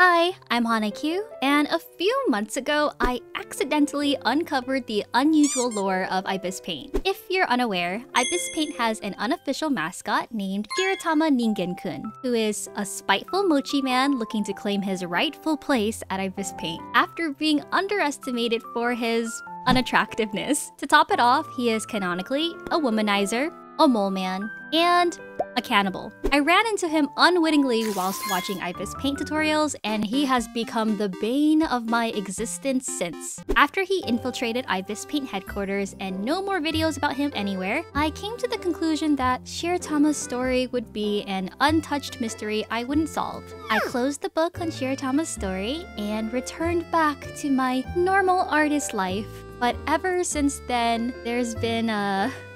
Hi, I'm Hanacue, and a few months ago, I accidentally uncovered the unusual lore of Ibis Paint. If you're unaware, Ibis Paint has an unofficial mascot named Shiratama Ningen-kun, who is a spiteful mochi man looking to claim his rightful place at Ibis Paint after being underestimated for his unattractiveness. To top it off, he is canonically a womanizer, a mole man, and a cannibal. I ran into him unwittingly whilst watching Ibis paint tutorials, and he has become the bane of my existence since. After he infiltrated Ibis paint headquarters and no more videos about him anywhere, I came to the conclusion that Shiratama's story would be an untouched mystery I wouldn't solve. I hmm. closed the book on Shiratama's story and returned back to my normal artist life. But ever since then, there's been a Shiratama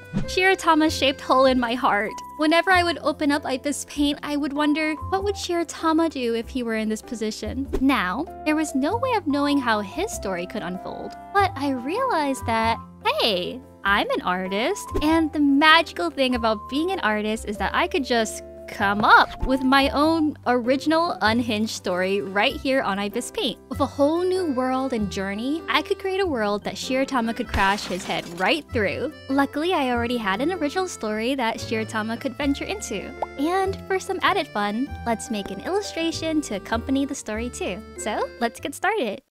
shaped hole in my heart. Whenever I would open up Ibis Paint, I would wonder, what would Shiratama do if he were in this position? Now, there was no way of knowing how his story could unfold. But I realized that, hey, I'm an artist, and the magical thing about being an artist is that I could just come up with my own original unhinged story right here on Ibis Paint. With a whole new world and journey, I could create a world that Shiratama could crash his head right through. Luckily, I already had an original story that Shiratama could venture into. And for some added fun, let's make an illustration to accompany the story too. So let's get started.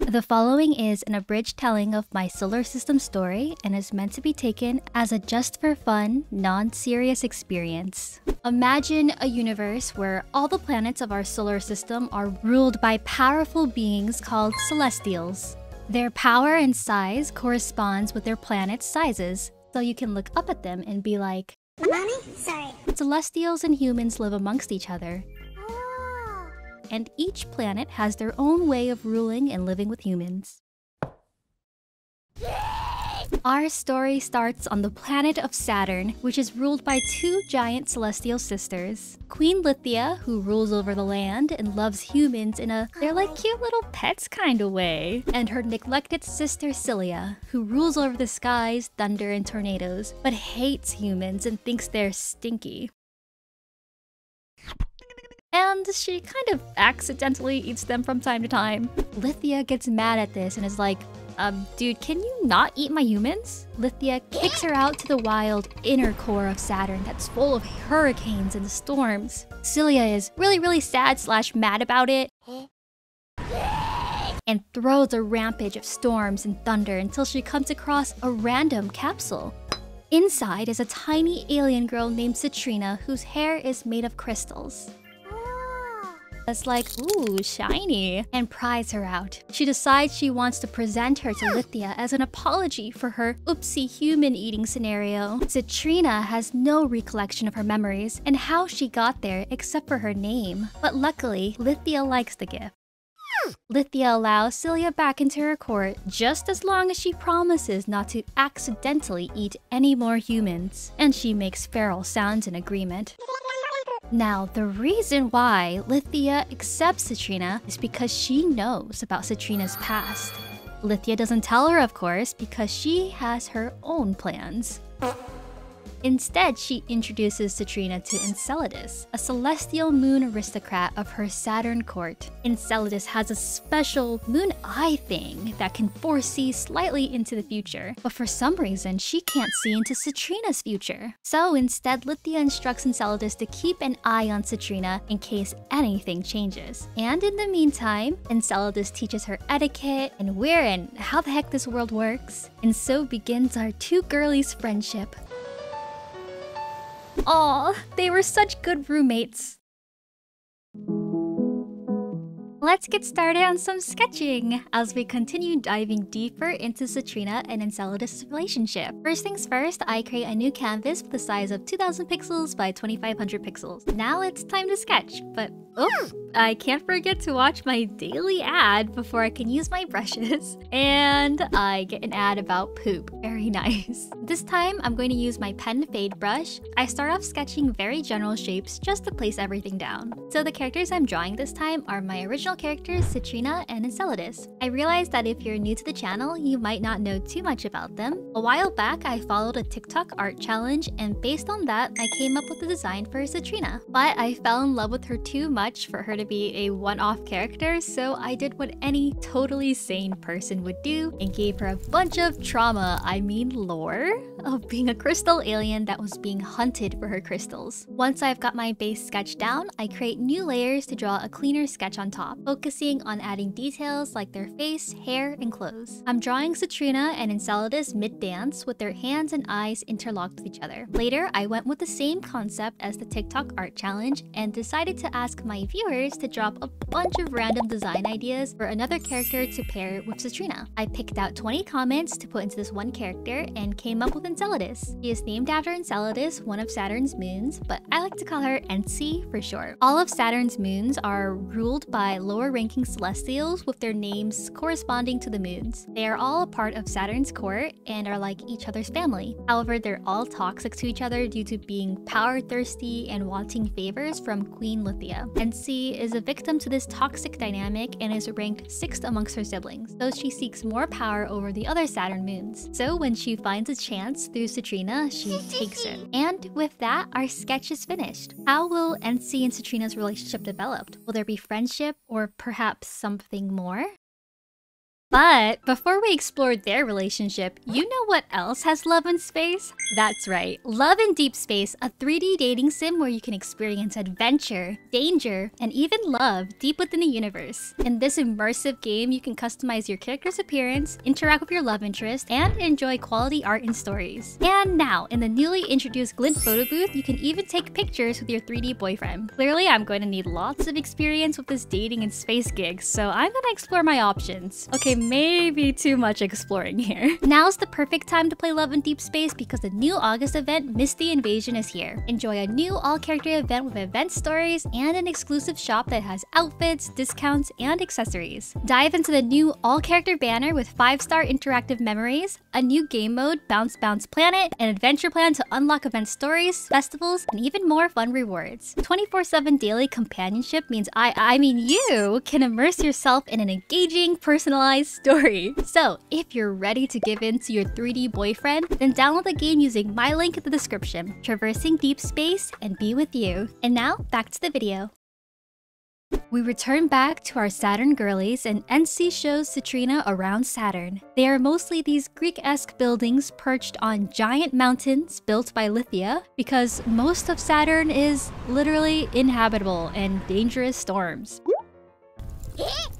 The following is an abridged telling of my solar system story and is meant to be taken as a just for fun, non-serious experience. Imagine a universe where all the planets of our solar system are ruled by powerful beings called celestials. Their power and size corresponds with their planet's sizes, so you can look up at them and be like, Mommy? Sorry. Celestials and humans live amongst each other, and each planet has their own way of ruling and living with humans. Our story starts on the planet of Saturn, which is ruled by two giant celestial sisters. Queen Lithia, who rules over the land and loves humans in a they're like cute little pets kind of way, and her neglected sister Cilia, who rules over the skies, thunder, and tornadoes, but hates humans and thinks they're stinky. And she kind of accidentally eats them from time to time. Lithia gets mad at this and is like, um, dude, can you not eat my humans? Lithia kicks her out to the wild inner core of Saturn that's full of hurricanes and storms. Cilia is really, really sad slash mad about it and throws a rampage of storms and thunder until she comes across a random capsule. Inside is a tiny alien girl named Citrina whose hair is made of crystals. It's like, ooh, shiny, and pries her out. She decides she wants to present her to hmm. Lithia as an apology for her oopsie human eating scenario. Citrina has no recollection of her memories and how she got there except for her name. But luckily, Lithia likes the gift. Lithia allows Cilia back into her court just as long as she promises not to accidentally eat any more humans, and she makes feral sounds in agreement. Now, the reason why Lithia accepts Citrina is because she knows about Citrina's past. Lithia doesn't tell her, of course, because she has her own plans. Instead, she introduces Citrina to Enceladus, a celestial moon aristocrat of her Saturn court. Enceladus has a special moon eye thing that can foresee slightly into the future, but for some reason, she can't see into Citrina's future. So instead, Lithia instructs Enceladus to keep an eye on Citrina in case anything changes. And in the meantime, Enceladus teaches her etiquette and where and how the heck this world works. And so begins our two girlies' friendship. Aw, they were such good roommates. Let's get started on some sketching as we continue diving deeper into Citrina and Enceladus' relationship. First things first, I create a new canvas with the size of 2000 pixels by 2500 pixels. Now it's time to sketch, but oh, I can't forget to watch my daily ad before I can use my brushes. And I get an ad about poop. Very nice. This time, I'm going to use my pen fade brush. I start off sketching very general shapes just to place everything down. So the characters I'm drawing this time are my original characters, Citrina and Enceladus. I realized that if you're new to the channel, you might not know too much about them. A while back, I followed a TikTok art challenge, and based on that, I came up with a design for Citrina. But I fell in love with her too much much for her to be a one-off character, so I did what any totally sane person would do and gave her a bunch of trauma, I mean lore, of being a crystal alien that was being hunted for her crystals. Once I've got my base sketch down, I create new layers to draw a cleaner sketch on top, focusing on adding details like their face, hair, and clothes. I'm drawing Citrina and Enceladus mid-dance with their hands and eyes interlocked with each other. Later, I went with the same concept as the TikTok art challenge and decided to ask my viewers to drop a bunch of random design ideas for another character to pair with Citrina. I picked out 20 comments to put into this one character and came up with Enceladus. He is named after Enceladus, one of Saturn's moons, but I like to call her Ency for short. All of Saturn's moons are ruled by lower ranking celestials with their names corresponding to the moons. They are all a part of Saturn's court and are like each other's family. However, they're all toxic to each other due to being power thirsty and wanting favors from Queen Lithia. Ency is a victim to this toxic dynamic and is ranked sixth amongst her siblings, though she seeks more power over the other Saturn moons. So when she finds a chance through Citrina, she takes it. And with that, our sketch is finished. How will Ency and Citrina's relationship develop? Will there be friendship or perhaps something more? But before we explore their relationship, you know what else has love in space? That's right, Love and Deepspace, a 3D dating sim where you can experience adventure, danger, and even love deep within the universe. In this immersive game, you can customize your character's appearance, interact with your love interest, and enjoy quality art and stories. And now, in the newly introduced Glint photo booth, you can even take pictures with your 3D boyfriend. Clearly, I'm going to need lots of experience with this dating and space gig, so I'm gonna explore my options. Okay, maybe too much exploring here. Now's the perfect time to play Love and Deepspace because the new August event, Misty Invasion, is here. Enjoy a new all-character event with event stories and an exclusive shop that has outfits, discounts, and accessories. Dive into the new all-character banner with 5-star interactive memories, a new game mode, Bounce Bounce Planet, an adventure plan to unlock event stories, festivals, and even more fun rewards. 24-7 daily companionship means I, I mean you, can immerse yourself in an engaging, personalized story. So, if you're ready to give in to your 3D boyfriend, then download the game using my link in the description, Traversing Deep Space, and be with you. And now, back to the video. We return back to our Saturn girlies and Ency shows Citrina around Saturn. They are mostly these Greek-esque buildings perched on giant mountains built by Lithia because most of Saturn is literally inhabitable and dangerous storms.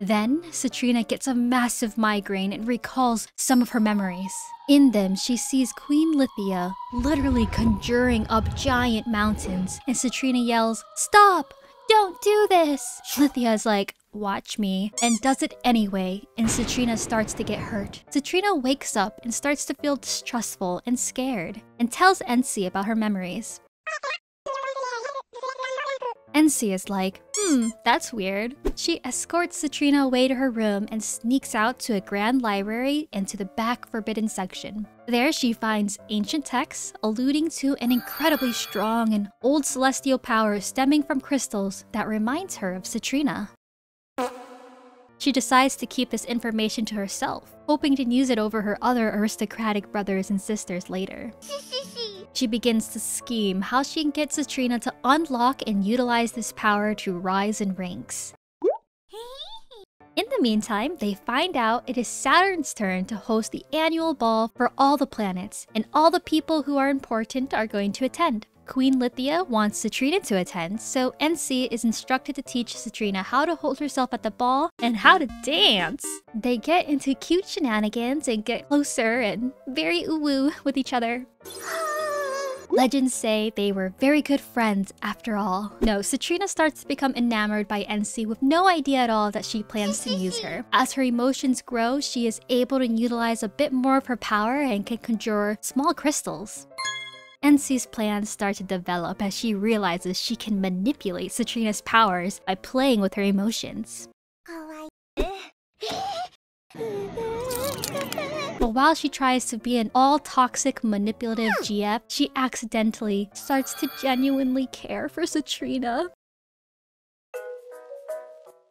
Then, Citrina gets a massive migraine and recalls some of her memories. In them, she sees Queen Lithia literally conjuring up giant mountains, and Citrina yells, Stop! Don't do this! Lithia is like, watch me, and does it anyway, and Citrina starts to get hurt. Citrina wakes up and starts to feel distrustful and scared, and tells Ency about her memories. Ency is like, hmm, that's weird. She escorts Citrina away to her room and sneaks out to a grand library and to the back forbidden section. There she finds ancient texts alluding to an incredibly strong and old celestial power stemming from crystals that reminds her of Citrina. She decides to keep this information to herself, hoping to use it over her other aristocratic brothers and sisters later. She begins to scheme how she can get Citrina to unlock and utilize this power to rise in ranks. In the meantime, they find out it is Saturn's turn to host the annual ball for all the planets, and all the people who are important are going to attend. Queen Lithia wants Citrina to attend, so Ency is instructed to teach Citrina how to hold herself at the ball and how to dance. They get into cute shenanigans and get closer and very uwu with each other. Legends say they were very good friends after all. No, Citrina starts to become enamored by Ency with no idea at all that she plans to use her. As her emotions grow, she is able to utilize a bit more of her power and can conjure small crystals. Ency's plans start to develop as she realizes she can manipulate Citrina's powers by playing with her emotions. Oh, But while she tries to be an all-toxic, manipulative hmm. GF, she accidentally starts to genuinely care for Citrina.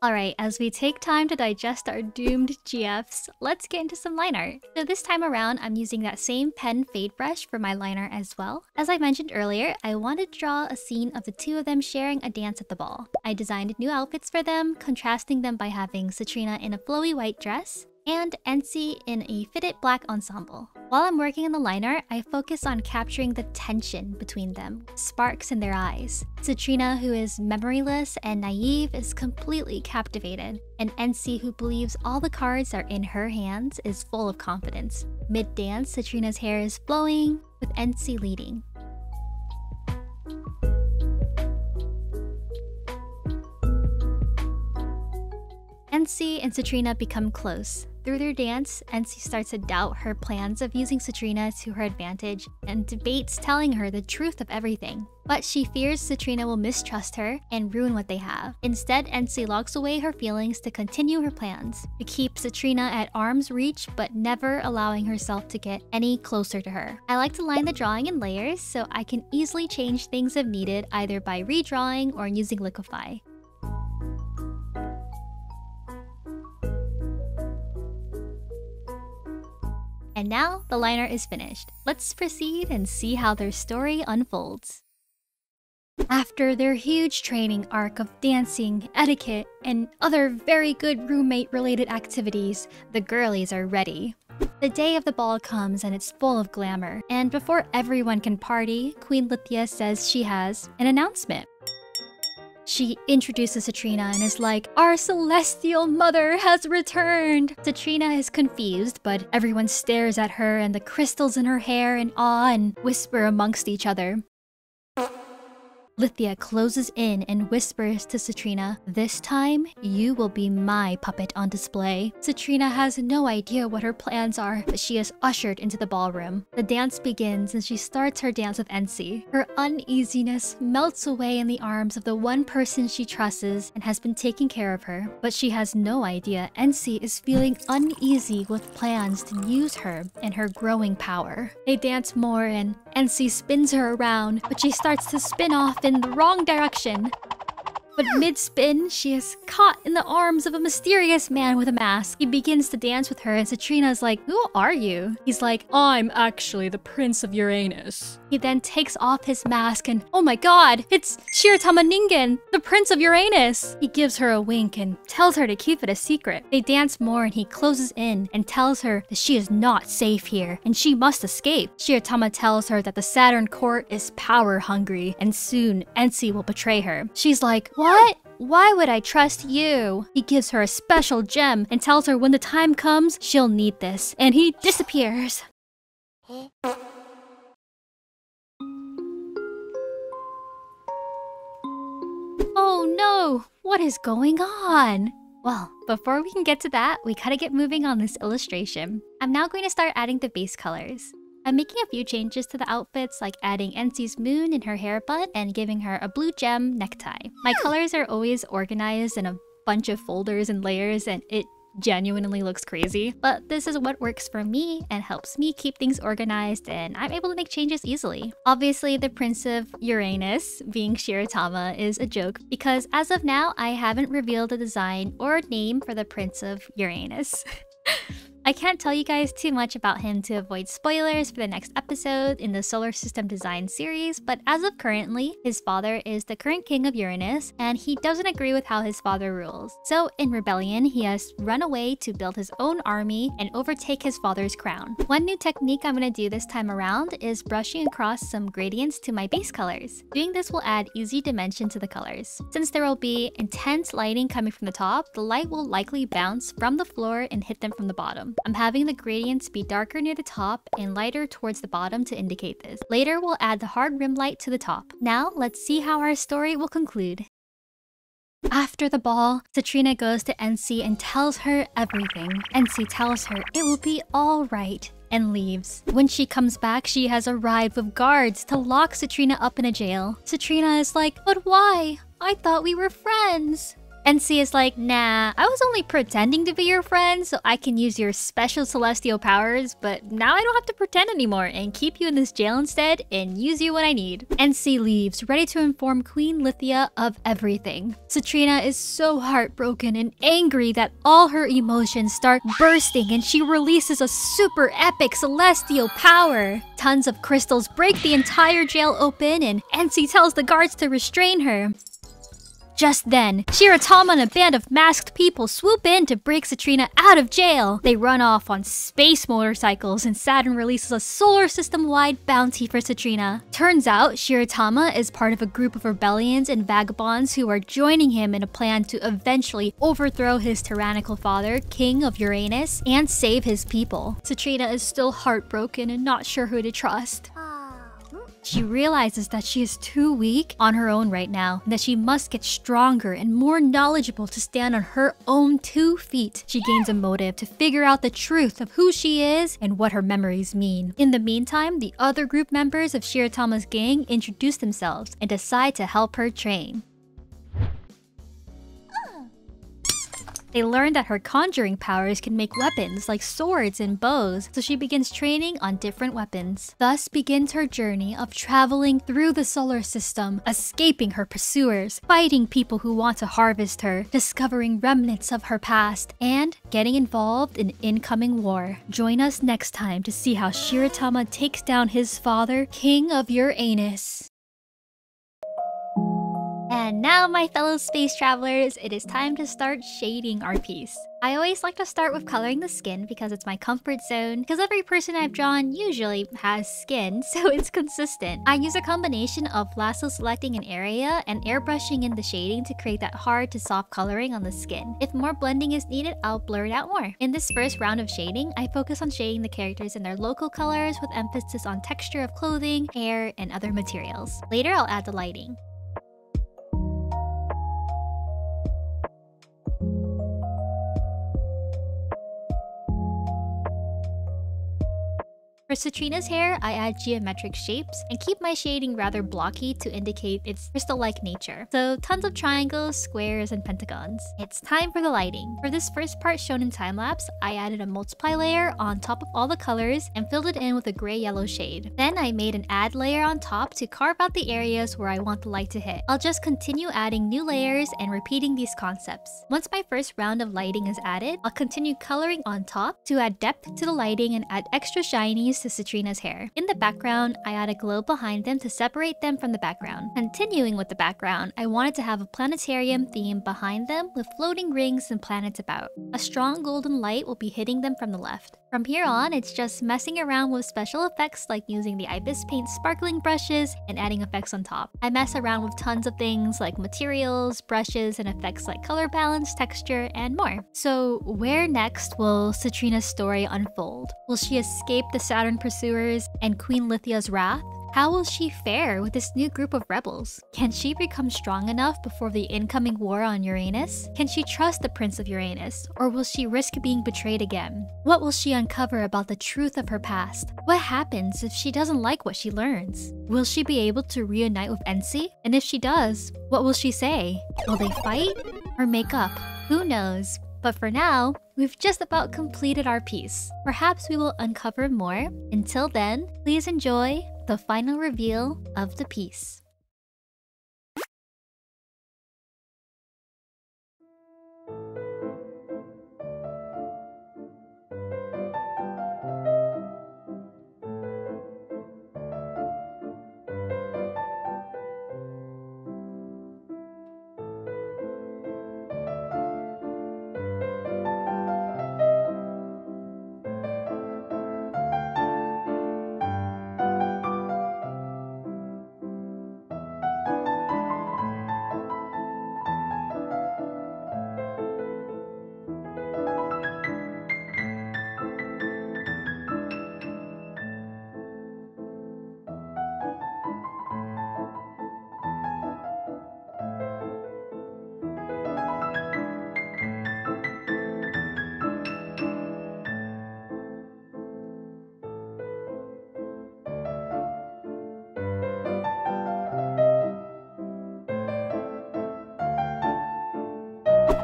Alright, as we take time to digest our doomed GFs, let's get into some line art. So this time around, I'm using that same pen fade brush for my line art as well. As I mentioned earlier, I wanted to draw a scene of the two of them sharing a dance at the ball. I designed new outfits for them, contrasting them by having Citrina in a flowy white dress, and Ency in a fitted black ensemble. While I'm working on the liner, I focus on capturing the tension between them, sparks in their eyes. Citrina, who is memoryless and naive, is completely captivated, and Ency, who believes all the cards are in her hands, is full of confidence. Mid-dance, Citrina's hair is flowing, with Ency leading. Ency and Citrina become close. Through their dance, Ency starts to doubt her plans of using Citrina to her advantage and debates telling her the truth of everything. But she fears Citrina will mistrust her and ruin what they have. Instead, Ency locks away her feelings to continue her plans, to keep Citrina at arm's reach but never allowing herself to get any closer to her. I like to line the drawing in layers so I can easily change things if needed either by redrawing or using Liquify. And now the liner is finished. Let's proceed and see how their story unfolds. After their huge training arc of dancing, etiquette, and other very good roommate-related activities, the girlies are ready. The day of the ball comes and it's full of glamour, and before everyone can party, Queen Lithia says she has an announcement. She introduces Citrina and is like, Our celestial mother has returned! Citrina is confused, but everyone stares at her and the crystals in her hair in awe and whisper amongst each other. Lithia closes in and whispers to Citrina, This time, you will be my puppet on display. Citrina has no idea what her plans are, but she is ushered into the ballroom. The dance begins and she starts her dance with Ency. Her uneasiness melts away in the arms of the one person she trusts and has been taking care of her. But she has no idea Ency is feeling uneasy with plans to use her and her growing power. They dance more and Ency spins her around, but she starts to spin off in the wrong direction. But mid-spin, she is caught in the arms of a mysterious man with a mask. He begins to dance with her and Citrina's like, Who are you? He's like, I'm actually the Prince of Uranus. He then takes off his mask and, oh my god, it's Shiratama Ningen, the Prince of Uranus. He gives her a wink and tells her to keep it a secret. They dance more and he closes in and tells her that she is not safe here and she must escape. Shiratama tells her that the Saturn court is power hungry and soon Ency will betray her. She's like, what? Why would I trust you? He gives her a special gem and tells her when the time comes, she'll need this. And he disappears. Eh? Oh! What is going on? Well, before we can get to that, we gotta get moving on this illustration. I'm now going to start adding the base colors. I'm making a few changes to the outfits like adding Ency's moon in her hair bun and giving her a blue gem necktie. My oh. colors are always organized in a bunch of folders and layers and it genuinely looks crazy. But this is what works for me and helps me keep things organized and I'm able to make changes easily. Obviously, the Prince of Uranus, being Shiratama, is a joke because as of now, I haven't revealed a design or name for the Prince of Uranus. I can't tell you guys too much about him to avoid spoilers for the next episode in the solar system design series, but as of currently, his father is the current king of Uranus, and he doesn't agree with how his father rules. So in rebellion, he has run away to build his own army and overtake his father's crown. One new technique I'm gonna do this time around is brushing across some gradients to my base colors. Doing this will add easy dimension to the colors. Since there will be intense lighting coming from the top, the light will likely bounce from the floor and hit them from the bottom. I'm having the gradients be darker near the top and lighter towards the bottom to indicate this. Later, we'll add the hard rim light to the top. Now, let's see how our story will conclude. After the ball, Citrina goes to Ency and tells her everything. Ency tells her it will be all right and leaves. When she comes back, she has arrived with guards to lock Citrina up in a jail. Citrina is like, but why? I thought we were friends. Ency is like, nah, I was only pretending to be your friend so I can use your special celestial powers, but now I don't have to pretend anymore and keep you in this jail instead and use you when I need. Ency leaves, ready to inform Queen Lithia of everything. Citrina is so heartbroken and angry that all her emotions start bursting and she releases a super epic celestial power. Tons of crystals break the entire jail open and Ency tells the guards to restrain her. Just then, Shiratama and a band of masked people swoop in to break Citrina out of jail. They run off on space motorcycles and Saturn releases a solar system-wide bounty for Citrina. Turns out, Shiratama is part of a group of rebellions and vagabonds who are joining him in a plan to eventually overthrow his tyrannical father, King of Uranus, and save his people. Citrina is still heartbroken and not sure who to trust. She realizes that she is too weak on her own right now, and that she must get stronger and more knowledgeable to stand on her own two feet. She gains a motive to figure out the truth of who she is and what her memories mean. In the meantime, the other group members of Shiratama's gang introduce themselves and decide to help her train. They learn that her conjuring powers can make weapons like swords and bows, so she begins training on different weapons. Thus begins her journey of traveling through the solar system, escaping her pursuers, fighting people who want to harvest her, discovering remnants of her past, and getting involved in incoming war. Join us next time to see how Shiratama takes down his father, King of Uranus. And now, my fellow space travelers, it is time to start shading our piece. I always like to start with coloring the skin because it's my comfort zone, because every person I've drawn usually has skin, so it's consistent. I use a combination of lasso selecting an area and airbrushing in the shading to create that hard to soft coloring on the skin. If more blending is needed, I'll blur it out more. In this first round of shading, I focus on shading the characters in their local colors with emphasis on texture of clothing, hair, and other materials. Later, I'll add the lighting. For Citrina's hair, I add geometric shapes and keep my shading rather blocky to indicate its crystal-like nature. So tons of triangles, squares, and pentagons. It's time for the lighting. For this first part shown in time-lapse, I added a multiply layer on top of all the colors and filled it in with a gray-yellow shade. Then I made an add layer on top to carve out the areas where I want the light to hit. I'll just continue adding new layers and repeating these concepts. Once my first round of lighting is added, I'll continue coloring on top to add depth to the lighting and add extra shinies to Citrina's hair. In the background, I add a globe behind them to separate them from the background. Continuing with the background, I wanted to have a planetarium theme behind them with floating rings and planets about. A strong golden light will be hitting them from the left. From here on, it's just messing around with special effects like using the Ibis Paint sparkling brushes and adding effects on top. I mess around with tons of things like materials, brushes, and effects like color balance, texture, and more. So where next will Citrina's story unfold? Will she escape the Saturn pursuers and Queen Lithia's wrath? How will she fare with this new group of rebels? Can she become strong enough before the incoming war on Uranus? Can she trust the Prince of Uranus, or will she risk being betrayed again? What will she uncover about the truth of her past? What happens if she doesn't like what she learns? Will she be able to reunite with Ency? And if she does, what will she say? Will they fight or make up? Who knows? But for now, we've just about completed our piece. Perhaps we will uncover more. Until then, please enjoy the final reveal of the piece.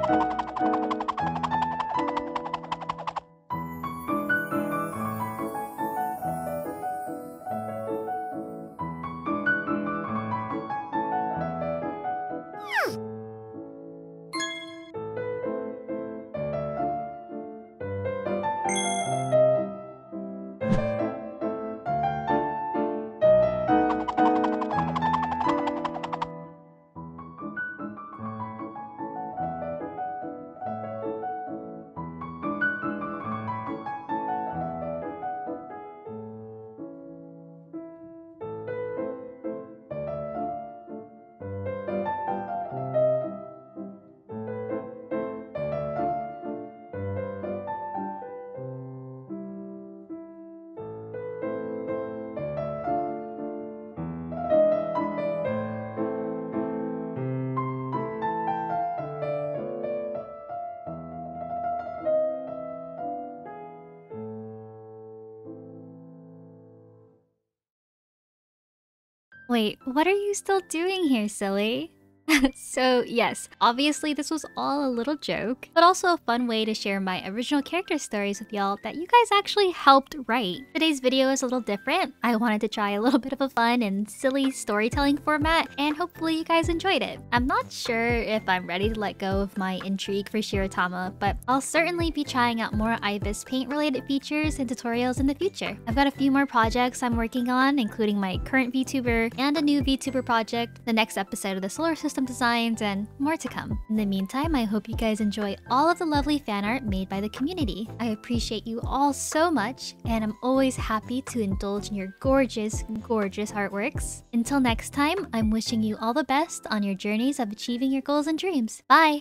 you Wait, what are you still doing here, silly? so yes, obviously this was all a little joke, but also a fun way to share my original character stories with y'all that you guys actually helped write. Today's video is a little different. I wanted to try a little bit of a fun and silly storytelling format, and hopefully you guys enjoyed it. I'm not sure if I'm ready to let go of my intrigue for Shiratama, but I'll certainly be trying out more Ibis Paint related features and tutorials in the future. I've got a few more projects I'm working on, including my current VTuber and a new VTuber project, the next episode of the Solar System designs, and more to come. In the meantime, I hope you guys enjoy all of the lovely fan art made by the community. I appreciate you all so much, and I'm always happy to indulge in your gorgeous, gorgeous artworks. Until next time, I'm wishing you all the best on your journeys of achieving your goals and dreams. Bye!